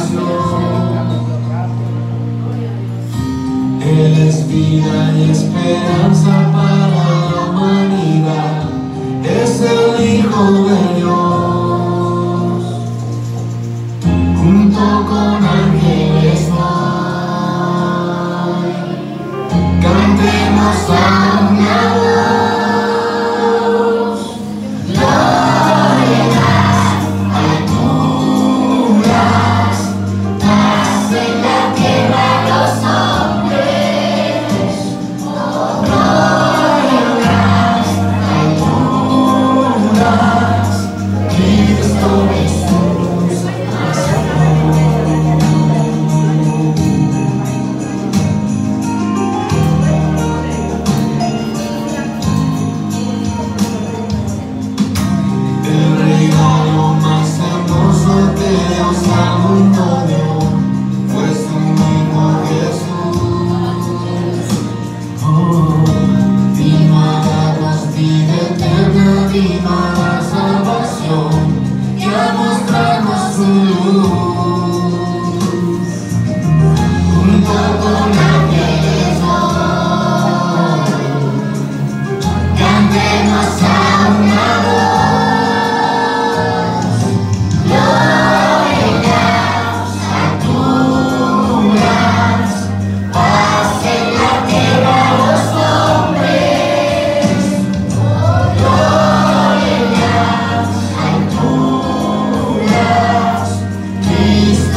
salvación. Él es vida y esperanza para la humanidad, es el Hijo de Dios. Junto con ángeles cantemos a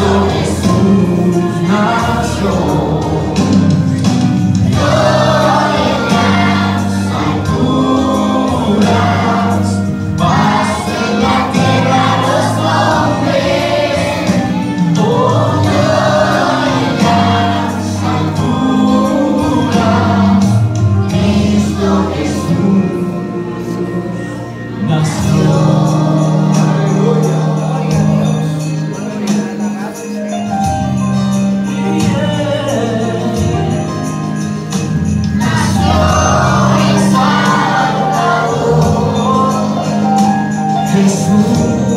Cristo Jesús nació. You.